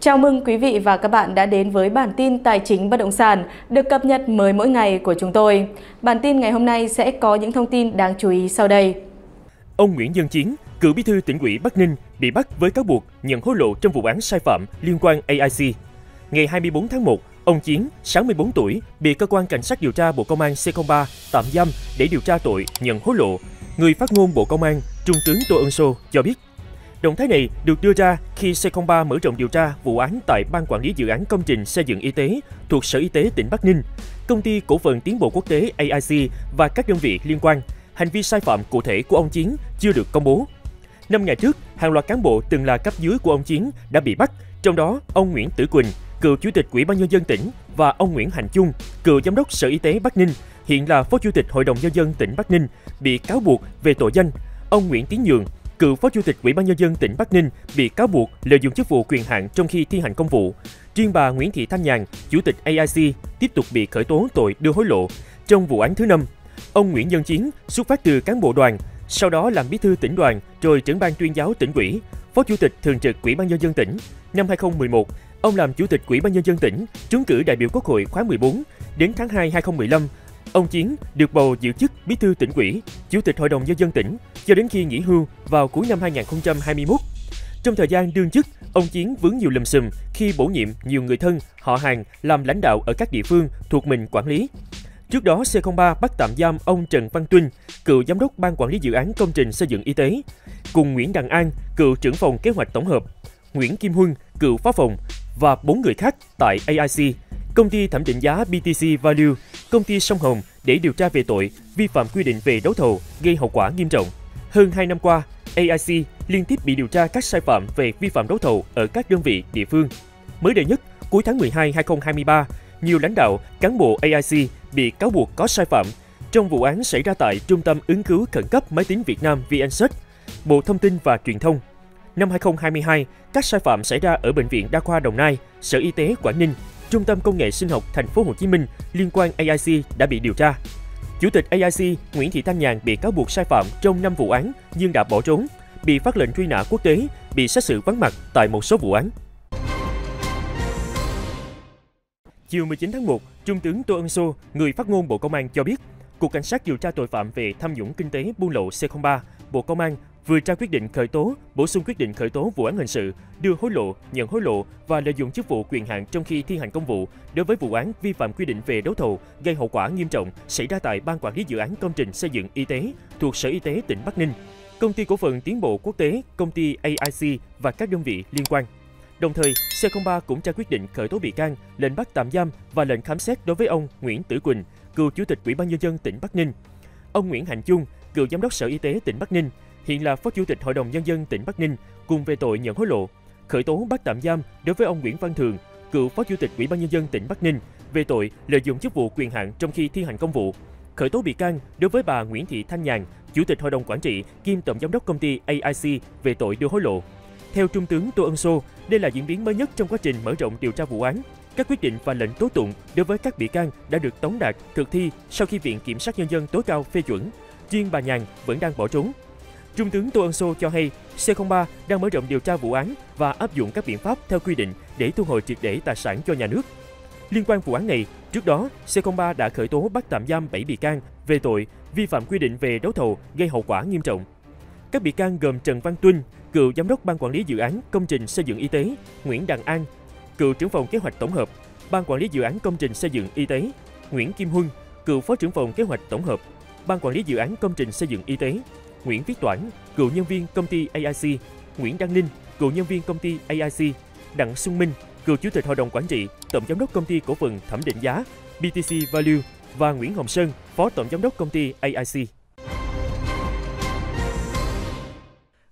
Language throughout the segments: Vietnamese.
Chào mừng quý vị và các bạn đã đến với bản tin tài chính bất động sản được cập nhật mới mỗi ngày của chúng tôi. Bản tin ngày hôm nay sẽ có những thông tin đáng chú ý sau đây. Ông Nguyễn Dân Chiến, cựu bí thư tỉnh ủy Bắc Ninh bị bắt với cáo buộc nhận hối lộ trong vụ án sai phạm liên quan AIC. Ngày 24 tháng 1, ông Chiến, 64 tuổi, bị cơ quan cảnh sát điều tra Bộ Công an C03 tạm giam để điều tra tội nhận hối lộ. Người phát ngôn Bộ Công an, Trung tướng Tô Ân Sô cho biết Động thái này được đưa ra khi C03 mở rộng điều tra vụ án tại Ban Quản lý Dự án Công trình Xây dựng Y tế thuộc Sở Y tế tỉnh Bắc Ninh, Công ty Cổ phần Tiến bộ Quốc tế AIC và các đơn vị liên quan. Hành vi sai phạm cụ thể của ông Chiến chưa được công bố. Năm ngày trước, hàng loạt cán bộ từng là cấp dưới của ông Chiến đã bị bắt, trong đó ông Nguyễn Tử Quỳnh, cựu chủ tịch Ủy ban nhân dân tỉnh và ông Nguyễn Hành Chung, cựu giám đốc Sở Y tế Bắc Ninh, hiện là phó chủ tịch Hội đồng nhân dân tỉnh Bắc Ninh, bị cáo buộc về tội danh. Ông Nguyễn Tiến Nhường, cựu phó chủ tịch Ủy ban nhân dân tỉnh Bắc Ninh bị cáo buộc lợi dụng chức vụ quyền hạn trong khi thi hành công vụ. Riêng bà Nguyễn Thị Thanh Nhàn, chủ tịch AIC tiếp tục bị khởi tố tội đưa hối lộ. Trong vụ án thứ năm, ông Nguyễn Nhân Chiến xuất phát từ cán bộ đoàn, sau đó làm bí thư tỉnh đoàn, rồi trưởng ban tuyên giáo tỉnh ủy, phó chủ tịch thường trực Ủy ban nhân dân tỉnh. Năm 2011, ông làm chủ tịch Ủy ban nhân dân tỉnh, trúng cử đại biểu Quốc hội khóa 14. Đến tháng 2 2015, Ông Chiến được bầu giữ chức Bí thư tỉnh ủy, Chủ tịch Hội đồng nhân dân tỉnh cho đến khi nghỉ hưu vào cuối năm 2021. Trong thời gian đương chức, ông Chiến vướng nhiều lùm xùm khi bổ nhiệm nhiều người thân, họ hàng làm lãnh đạo ở các địa phương thuộc mình quản lý. Trước đó, C03 bắt tạm giam ông Trần Văn Tuyên, cựu giám đốc ban quản lý dự án công trình xây dựng y tế, cùng Nguyễn Đăng An, cựu trưởng phòng kế hoạch tổng hợp, Nguyễn Kim Huân, cựu phó phòng và bốn người khác tại AIC công ty thẩm định giá BTC Value, công ty Sông Hồng để điều tra về tội vi phạm quy định về đấu thầu gây hậu quả nghiêm trọng. Hơn 2 năm qua, AIC liên tiếp bị điều tra các sai phạm về vi phạm đấu thầu ở các đơn vị địa phương. Mới đây nhất, cuối tháng 12 2023, nhiều lãnh đạo, cán bộ AIC bị cáo buộc có sai phạm trong vụ án xảy ra tại Trung tâm ứng cứu khẩn cấp máy tính Việt Nam VNSET, Bộ Thông tin và Truyền thông. Năm 2022, các sai phạm xảy ra ở Bệnh viện Đa khoa Đồng Nai, Sở Y tế Quảng Ninh Trung tâm Công nghệ Sinh học Thành phố Hồ Chí Minh liên quan AIC đã bị điều tra. Chủ tịch AIC Nguyễn Thị Thanh Nhàn bị cáo buộc sai phạm trong 5 vụ án nhưng đã bỏ trốn, bị phát lệnh truy nã quốc tế, bị xét xử vắng mặt tại một số vụ án. Chiều 19 tháng 1, Trung tướng Tô Ân Sô, người phát ngôn Bộ Công an cho biết, Cục Cảnh sát điều tra tội phạm về tham nhũng kinh tế buôn lậu C03, Bộ Công an vừa ra quyết định khởi tố, bổ sung quyết định khởi tố vụ án hình sự, đưa hối lộ, nhận hối lộ và lợi dụng chức vụ quyền hạn trong khi thi hành công vụ đối với vụ án vi phạm quy định về đấu thầu gây hậu quả nghiêm trọng xảy ra tại Ban Quản lý Dự án Công trình Xây dựng Y tế thuộc Sở Y tế tỉnh Bắc Ninh, Công ty Cổ phần Tiến bộ Quốc tế, Công ty AIC và các đơn vị liên quan. Đồng thời, C03 cũng ra quyết định khởi tố bị can, lệnh bắt tạm giam và lệnh khám xét đối với ông Nguyễn Tử Quỳnh, cựu Chủ tịch Ủy ban nhân dân tỉnh Bắc Ninh. Ông Nguyễn Hành Chung, cựu Giám đốc Sở Y tế tỉnh Bắc Ninh hiện là Phó Chủ tịch Hội đồng Nhân dân tỉnh Bắc Ninh, cùng về tội nhận hối lộ. Khởi tố bắt tạm giam đối với ông Nguyễn Văn Thường, cựu Phó Chủ tịch Ủy ban Nhân dân tỉnh Bắc Ninh, về tội lợi dụng chức vụ quyền hạn trong khi thi hành công vụ. Khởi tố bị can đối với bà Nguyễn Thị Thanh Nhàn, Chủ tịch Hội đồng Quản trị kiêm Tổng Giám đốc công ty AIC về tội đưa hối lộ. Theo Trung tướng Tô Ân Sô, đây là diễn biến mới nhất trong quá trình mở rộng điều tra vụ án. Các quyết định và lệnh tố tụng đối với các bị can đã được tống đạt thực thi sau khi Viện Kiểm sát Nhân dân tối cao phê chuẩn. Riêng bà Nhàn vẫn đang bỏ trốn. Trung tướng Tô Ân Sô cho hay C03 đang mở rộng điều tra vụ án và áp dụng các biện pháp theo quy định để thu hồi triệt để tài sản cho nhà nước. Liên quan vụ án này, trước đó, C03 đã khởi tố bắt tạm giam 7 bị can về tội vi phạm quy định về đấu thầu gây hậu quả nghiêm trọng. Các bị can gồm Trần Văn Tuân, cựu giám đốc ban quản lý dự án công trình xây dựng y tế, Nguyễn Đăng An, cựu trưởng phòng kế hoạch tổng hợp, ban quản lý dự án công trình xây dựng y tế, Nguyễn Kim Huân, cựu phó trưởng phòng kế hoạch tổng hợp, ban quản lý dự án công trình xây dựng y tế, Nguyễn Viết Toản, cựu nhân viên công ty AIC, Nguyễn Đăng Ninh, cựu nhân viên công ty AIC, Đặng Xuân Minh, cựu chủ tịch hội đồng quản trị, tổng giám đốc công ty cổ phần thẩm định giá BTC Value và Nguyễn Hồng Sơn, phó tổng giám đốc công ty AIC.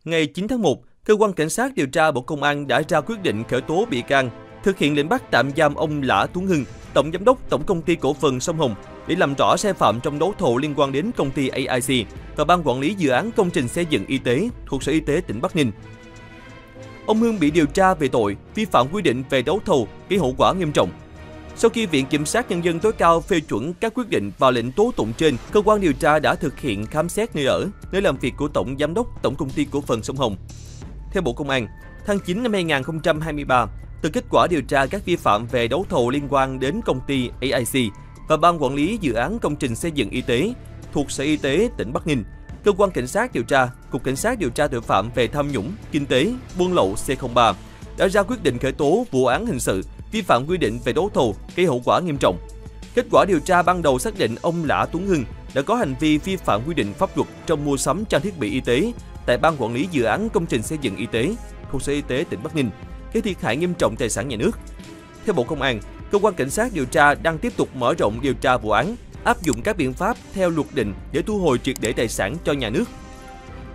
Ngày 9 tháng 1, cơ quan cảnh sát điều tra Bộ Công an đã ra quyết định khởi tố bị can, thực hiện lệnh bắt tạm giam ông Lã Tuấn Hưng, tổng giám đốc tổng công ty cổ phần Sông Hồng để làm rõ sai phạm trong đấu thầu liên quan đến công ty AIC và ban quản lý dự án công trình xây dựng y tế thuộc Sở Y tế tỉnh Bắc Ninh. Ông Hương bị điều tra về tội vi phạm quy định về đấu thầu gây hậu quả nghiêm trọng. Sau khi Viện Kiểm sát Nhân dân tối cao phê chuẩn các quyết định và lệnh tố tụng trên, cơ quan điều tra đã thực hiện khám xét nơi ở, nơi làm việc của Tổng Giám đốc Tổng Công ty Cổ phần Sông Hồng. Theo Bộ Công an, tháng 9 năm 2023, từ kết quả điều tra các vi phạm về đấu thầu liên quan đến công ty AIC và Ban Quản lý Dự án Công trình Xây dựng Y tế thuộc Sở Y tế tỉnh Bắc Ninh, Cơ quan Cảnh sát điều tra, Cục Cảnh sát điều tra tội phạm về tham nhũng, kinh tế, buôn lậu C03 đã ra quyết định khởi tố vụ án hình sự vi phạm quy định về đấu thầu gây hậu quả nghiêm trọng. Kết quả điều tra ban đầu xác định ông Lã Tuấn Hưng đã có hành vi vi phạm quy định pháp luật trong mua sắm trang thiết bị y tế tại Ban Quản lý Dự án Công trình Xây dựng Y tế thuộc Sở Y tế tỉnh Bắc Ninh, gây thiệt hại nghiêm trọng tài sản nhà nước. Theo Bộ Công an, cơ quan cảnh sát điều tra đang tiếp tục mở rộng điều tra vụ án, áp dụng các biện pháp theo luật định để thu hồi triệt để tài sản cho nhà nước.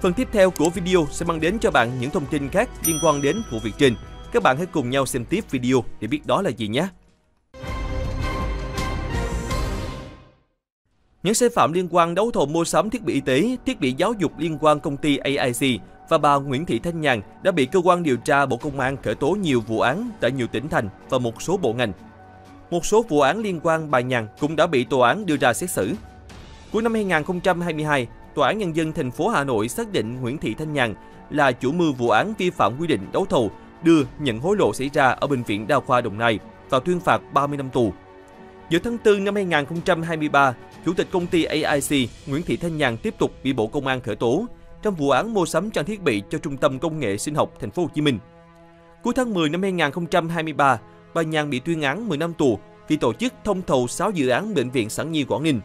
Phần tiếp theo của video sẽ mang đến cho bạn những thông tin khác liên quan đến vụ việc trên. Các bạn hãy cùng nhau xem tiếp video để biết đó là gì nhé. Những sai phạm liên quan đấu thầu mua sắm thiết bị y tế, thiết bị giáo dục liên quan công ty AIC và bà Nguyễn Thị Thanh Nhàn đã bị cơ quan điều tra Bộ Công an khởi tố nhiều vụ án tại nhiều tỉnh thành và một số bộ ngành. Một số vụ án liên quan bà Nhàn cũng đã bị tòa án đưa ra xét xử. Cuối năm 2022, Tòa án Nhân dân thành phố Hà Nội xác định Nguyễn Thị Thanh Nhàn là chủ mưu vụ án vi phạm quy định đấu thầu, đưa, nhận hối lộ xảy ra ở Bệnh viện Đa khoa Đồng Nai và tuyên phạt 30 năm tù. Giữa tháng 4 năm 2023, Chủ tịch công ty AIC Nguyễn Thị Thanh Nhàn tiếp tục bị Bộ Công an khởi tố trong vụ án mua sắm trang thiết bị cho Trung tâm Công nghệ Sinh học Thành phố Hồ Chí Minh. Cuối tháng 10 năm 2023, bà Nhàn bị tuyên án 10 năm tù vì tổ chức thông thầu 6 dự án bệnh viện Sản Nhi Quảng Ninh.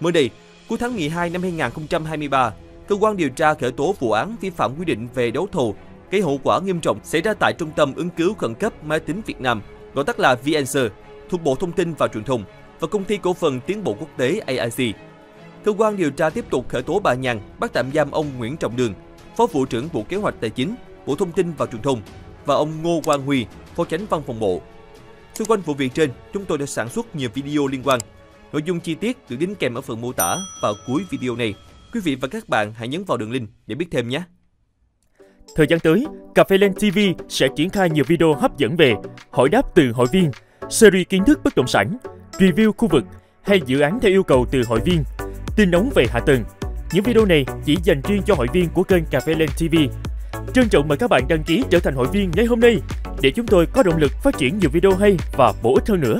Mới đây, cuối tháng 12 năm 2023, cơ quan điều tra khởi tố vụ án vi phạm quy định về đấu thầu gây hậu quả nghiêm trọng xảy ra tại Trung tâm ứng cứu khẩn cấp máy tính Việt Nam, gọi tắt là VNC, thuộc Bộ Thông tin và Truyền thông và công ty cổ phần tiến bộ quốc tế AIC. Cơ quan điều tra tiếp tục khởi tố bà Nhàn, bắt tạm giam ông Nguyễn Trọng Đường, Phó vụ trưởng Bộ Kế hoạch Tài chính, Bộ Thông tin và Truyền thông và ông Ngô Quang Huy, Phó Chánh Văn phòng Bộ. Xung quanh vụ việc trên, chúng tôi đã sản xuất nhiều video liên quan. Nội dung chi tiết được đính kèm ở phần mô tả và cuối video này. Quý vị và các bạn hãy nhấn vào đường link để biết thêm nhé. Thời gian tới, Cà phê Lên TV sẽ triển khai nhiều video hấp dẫn về hỏi đáp từ hội viên, series kiến thức bất động sản, review khu vực hay dự án theo yêu cầu từ hội viên, tin nóng về hạ tầng. Những video này chỉ dành riêng cho hội viên của kênh Cà phê Lên TV. Trân trọng mời các bạn đăng ký trở thành hội viên ngay hôm nay để chúng tôi có động lực phát triển nhiều video hay và bổ ích hơn nữa.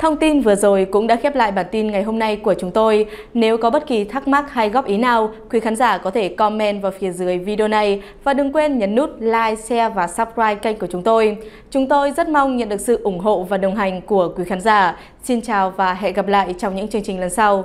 Thông tin vừa rồi cũng đã khép lại bản tin ngày hôm nay của chúng tôi. Nếu có bất kỳ thắc mắc hay góp ý nào, quý khán giả có thể comment vào phía dưới video này và đừng quên nhấn nút like, share và subscribe kênh của chúng tôi. Chúng tôi rất mong nhận được sự ủng hộ và đồng hành của quý khán giả. Xin chào và hẹn gặp lại trong những chương trình lần sau.